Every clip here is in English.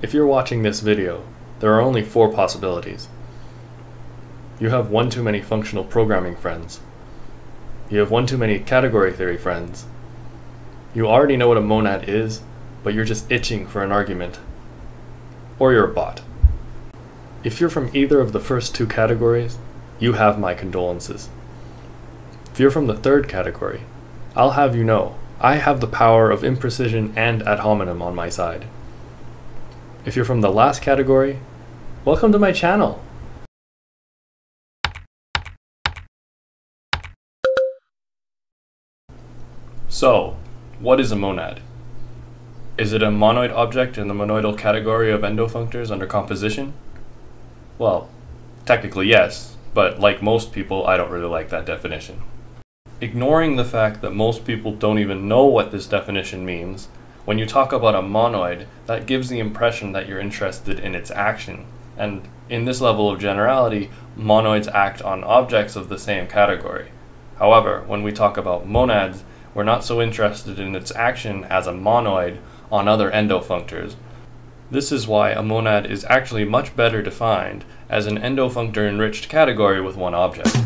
If you're watching this video, there are only four possibilities. You have one too many functional programming friends. You have one too many category theory friends. You already know what a monad is, but you're just itching for an argument. Or you're a bot. If you're from either of the first two categories, you have my condolences. If you're from the third category, I'll have you know I have the power of imprecision and ad hominem on my side. If you're from the last category, welcome to my channel. So, what is a monad? Is it a monoid object in the monoidal category of endofunctors under composition? Well, technically yes, but like most people, I don't really like that definition. Ignoring the fact that most people don't even know what this definition means, when you talk about a monoid, that gives the impression that you're interested in its action. And in this level of generality, monoids act on objects of the same category. However, when we talk about monads, we're not so interested in its action as a monoid on other endofunctors. This is why a monad is actually much better defined as an endofunctor enriched category with one object.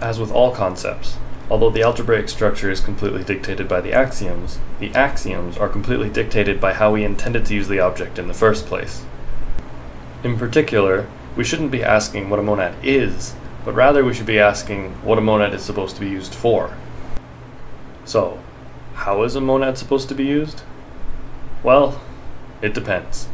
As with all concepts, although the algebraic structure is completely dictated by the axioms, the axioms are completely dictated by how we intended to use the object in the first place. In particular, we shouldn't be asking what a monad is, but rather we should be asking what a monad is supposed to be used for. So, how is a monad supposed to be used? Well, it depends.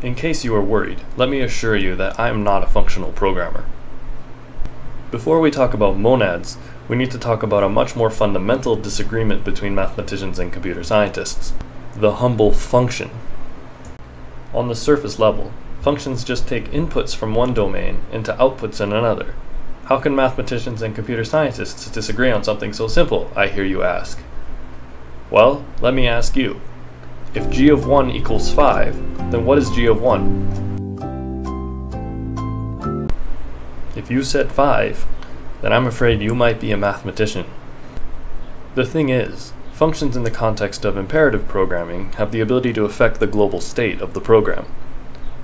In case you are worried, let me assure you that I am not a functional programmer. Before we talk about monads, we need to talk about a much more fundamental disagreement between mathematicians and computer scientists the humble function. On the surface level, functions just take inputs from one domain into outputs in another. How can mathematicians and computer scientists disagree on something so simple, I hear you ask? Well, let me ask you. If g of 1 equals 5, then what is g of 1? If you said 5, then I'm afraid you might be a mathematician. The thing is, functions in the context of imperative programming have the ability to affect the global state of the program.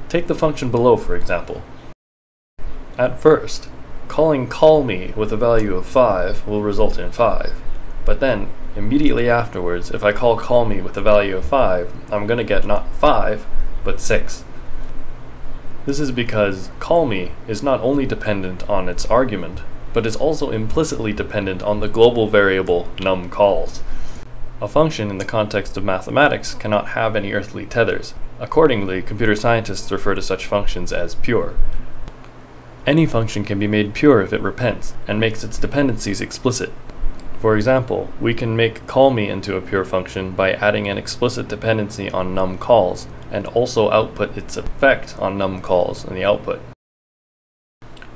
Take the function below, for example. At first, calling call me with a value of 5 will result in 5, but then Immediately afterwards, if I call call me with a value of 5, I'm going to get not 5, but 6. This is because call me is not only dependent on its argument, but is also implicitly dependent on the global variable num calls. A function in the context of mathematics cannot have any earthly tethers. Accordingly, computer scientists refer to such functions as pure. Any function can be made pure if it repents and makes its dependencies explicit. For example, we can make callMe into a pure function by adding an explicit dependency on num calls, and also output its effect on num calls in the output.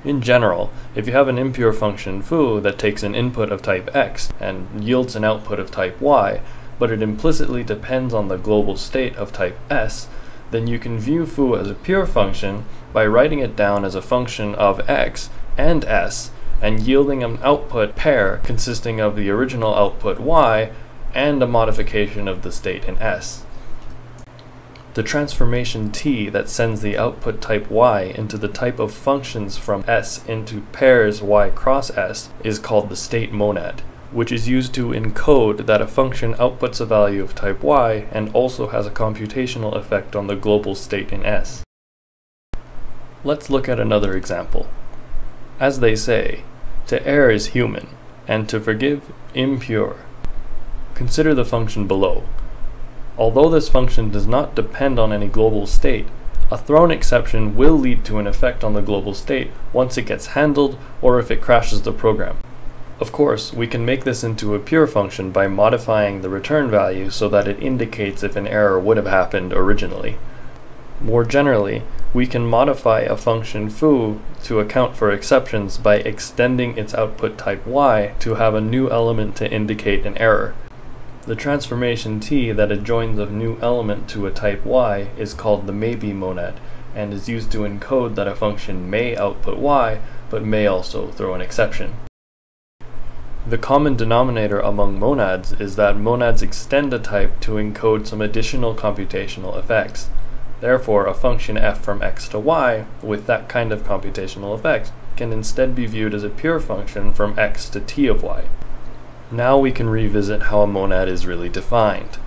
In general, if you have an impure function foo that takes an input of type x and yields an output of type y, but it implicitly depends on the global state of type s, then you can view foo as a pure function by writing it down as a function of x and s and yielding an output pair consisting of the original output y and a modification of the state in S. The transformation T that sends the output type y into the type of functions from S into pairs y cross S is called the state monad, which is used to encode that a function outputs a value of type y and also has a computational effect on the global state in S. Let's look at another example. As they say, to err is human, and to forgive impure. Consider the function below. Although this function does not depend on any global state, a thrown exception will lead to an effect on the global state once it gets handled or if it crashes the program. Of course, we can make this into a pure function by modifying the return value so that it indicates if an error would have happened originally. More generally, we can modify a function foo to account for exceptions by extending its output type y to have a new element to indicate an error. The transformation t that adjoins a new element to a type y is called the maybe monad and is used to encode that a function may output y but may also throw an exception. The common denominator among monads is that monads extend a type to encode some additional computational effects. Therefore, a function f from x to y with that kind of computational effect can instead be viewed as a pure function from x to t of y. Now we can revisit how a monad is really defined.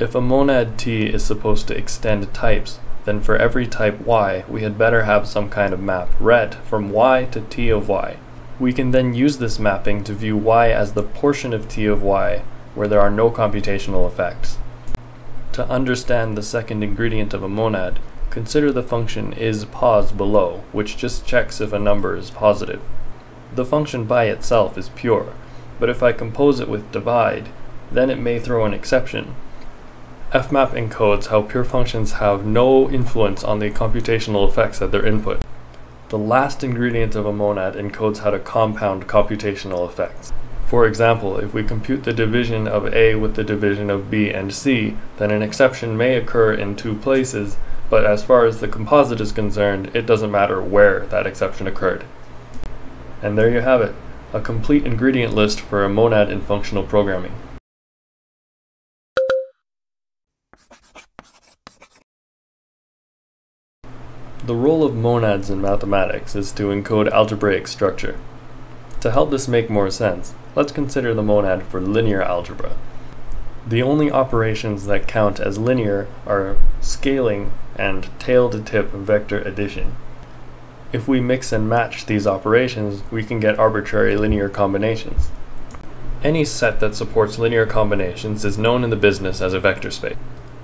If a monad T is supposed to extend types, then for every type y, we had better have some kind of map ret from y to t of y. We can then use this mapping to view y as the portion of t of y where there are no computational effects. To understand the second ingredient of a monad, consider the function is pos below, which just checks if a number is positive. The function by itself is pure, but if I compose it with divide, then it may throw an exception, fmap encodes how pure functions have no influence on the computational effects at their input. The last ingredient of a monad encodes how to compound computational effects. For example, if we compute the division of A with the division of B and C, then an exception may occur in two places, but as far as the composite is concerned, it doesn't matter where that exception occurred. And there you have it, a complete ingredient list for a monad in functional programming. The role of monads in mathematics is to encode algebraic structure. To help this make more sense, let's consider the monad for linear algebra. The only operations that count as linear are scaling and tail-to-tip vector addition. If we mix and match these operations, we can get arbitrary linear combinations. Any set that supports linear combinations is known in the business as a vector space.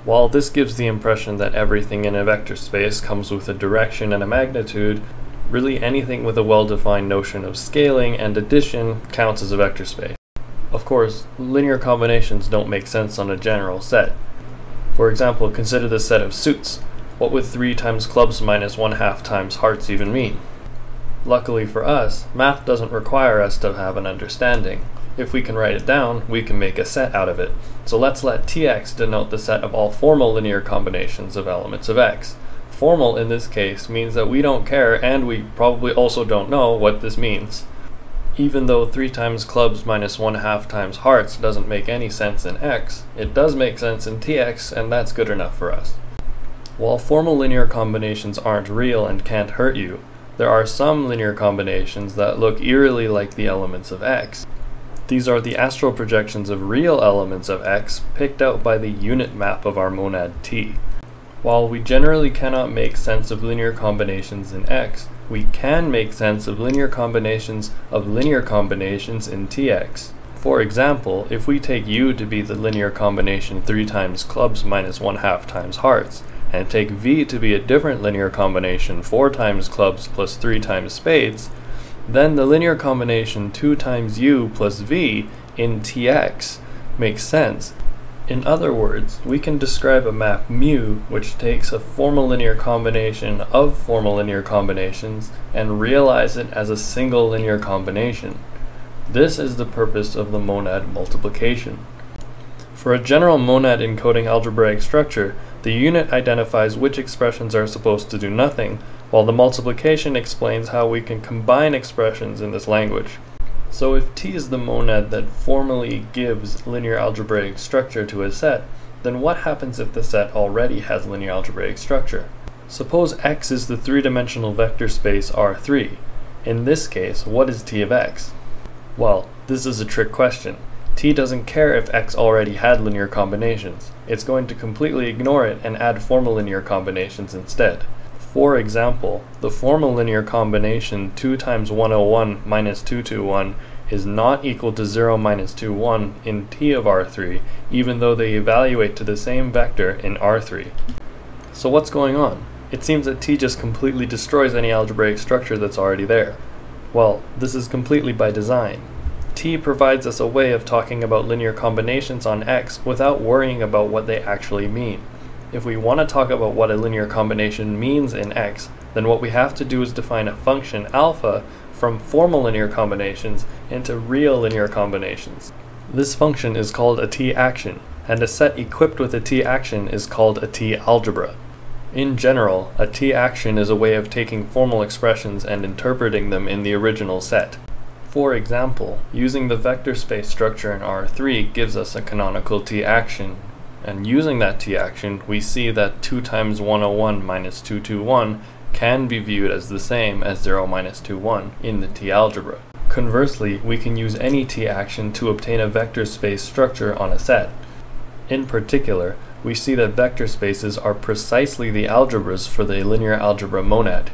While this gives the impression that everything in a vector space comes with a direction and a magnitude, really anything with a well-defined notion of scaling and addition counts as a vector space. Of course, linear combinations don't make sense on a general set. For example, consider the set of suits. What would 3 times clubs minus 1 half times hearts even mean? Luckily for us, math doesn't require us to have an understanding. If we can write it down, we can make a set out of it. So let's let Tx denote the set of all formal linear combinations of elements of x. Formal in this case means that we don't care and we probably also don't know what this means. Even though 3 times clubs minus 1 half times hearts doesn't make any sense in x, it does make sense in Tx and that's good enough for us. While formal linear combinations aren't real and can't hurt you, there are some linear combinations that look eerily like the elements of x. These are the astral projections of real elements of X picked out by the unit map of our monad T. While we generally cannot make sense of linear combinations in X, we can make sense of linear combinations of linear combinations in Tx. For example, if we take U to be the linear combination 3 times clubs minus 1 half times hearts, and take V to be a different linear combination 4 times clubs plus 3 times spades, then the linear combination 2 times u plus v in Tx makes sense. In other words, we can describe a map mu which takes a formal linear combination of formal linear combinations and realize it as a single linear combination. This is the purpose of the monad multiplication. For a general monad encoding algebraic structure, the unit identifies which expressions are supposed to do nothing, while the multiplication explains how we can combine expressions in this language. So if T is the monad that formally gives linear algebraic structure to a set, then what happens if the set already has linear algebraic structure? Suppose X is the three-dimensional vector space R3. In this case, what is T of X? Well, this is a trick question. T doesn't care if X already had linear combinations. It's going to completely ignore it and add formal linear combinations instead. For example, the formal linear combination 2 times 101 minus 221 is not equal to 0 minus 2, 1 in T of R3, even though they evaluate to the same vector in R3. So what's going on? It seems that T just completely destroys any algebraic structure that's already there. Well, this is completely by design. T provides us a way of talking about linear combinations on X without worrying about what they actually mean. If we want to talk about what a linear combination means in X, then what we have to do is define a function alpha from formal linear combinations into real linear combinations. This function is called a T action, and a set equipped with a T action is called a T algebra. In general, a t-action is a way of taking formal expressions and interpreting them in the original set. For example, using the vector space structure in R3 gives us a canonical t-action, and using that t-action, we see that 2 times 101 minus 221 can be viewed as the same as 0 minus 21 in the t-algebra. Conversely, we can use any t-action to obtain a vector space structure on a set. In particular, we see that vector spaces are precisely the algebras for the linear algebra monad.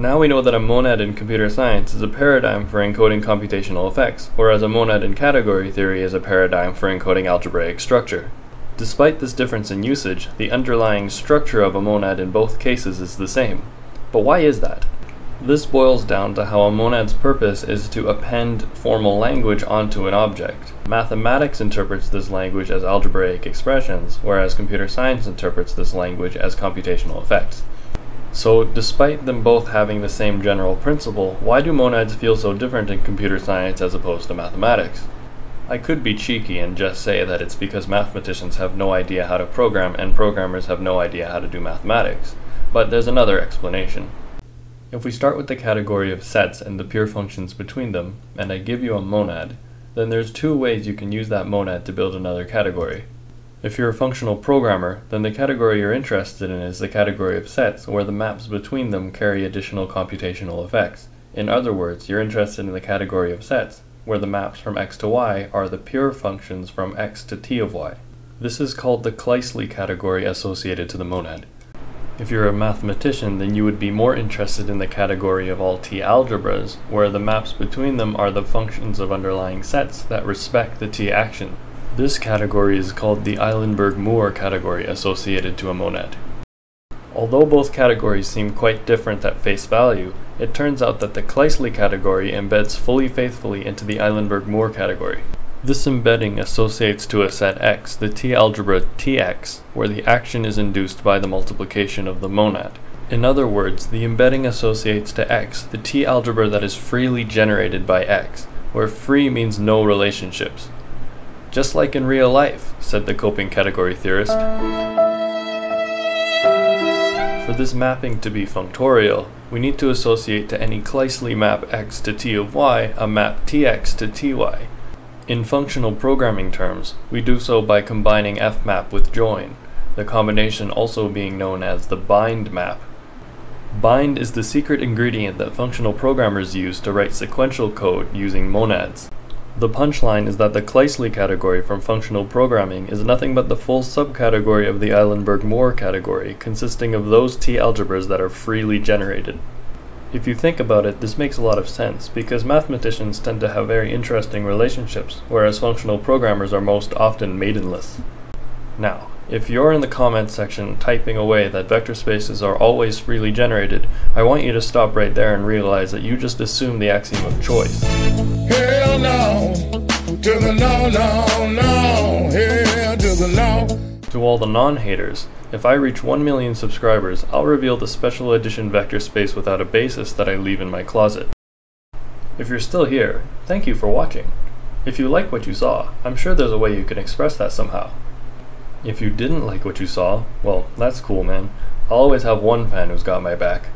Now we know that a monad in computer science is a paradigm for encoding computational effects, whereas a monad in category theory is a paradigm for encoding algebraic structure. Despite this difference in usage, the underlying structure of a monad in both cases is the same. But why is that? This boils down to how a monad's purpose is to append formal language onto an object. Mathematics interprets this language as algebraic expressions, whereas computer science interprets this language as computational effects. So, despite them both having the same general principle, why do monads feel so different in computer science as opposed to mathematics? I could be cheeky and just say that it's because mathematicians have no idea how to program and programmers have no idea how to do mathematics. But there's another explanation. If we start with the category of sets and the pure functions between them, and I give you a monad, then there's two ways you can use that monad to build another category. If you're a functional programmer, then the category you're interested in is the category of sets where the maps between them carry additional computational effects. In other words, you're interested in the category of sets, where the maps from x to y are the pure functions from x to t of y. This is called the Kleisli category associated to the monad. If you're a mathematician, then you would be more interested in the category of all T algebras, where the maps between them are the functions of underlying sets that respect the T action. This category is called the Eilenberg-Moore category associated to a monad. Although both categories seem quite different at face value, it turns out that the Kleisli category embeds fully faithfully into the Eilenberg-Moore category. This embedding associates to a set X the T-algebra Tx, where the action is induced by the multiplication of the monad. In other words, the embedding associates to X the T-algebra that is freely generated by X, where free means no relationships. Just like in real life, said the coping category theorist. For this mapping to be functorial, we need to associate to any Kleisli map x to t of y a map tx to ty. In functional programming terms, we do so by combining fmap with join, the combination also being known as the bind map. Bind is the secret ingredient that functional programmers use to write sequential code using monads. The punchline is that the Kleisli category from functional programming is nothing but the full subcategory of the Eilenberg-Moore category, consisting of those T-algebras that are freely generated. If you think about it, this makes a lot of sense, because mathematicians tend to have very interesting relationships, whereas functional programmers are most often maidenless. Now, if you're in the comments section typing away that vector spaces are always freely generated, I want you to stop right there and realize that you just assumed the axiom of choice. To to all the non-haters, if I reach 1 million subscribers, I'll reveal the special edition vector space without a basis that I leave in my closet. If you're still here, thank you for watching. If you like what you saw, I'm sure there's a way you can express that somehow. If you didn't like what you saw, well, that's cool, man. I'll always have one fan who's got my back.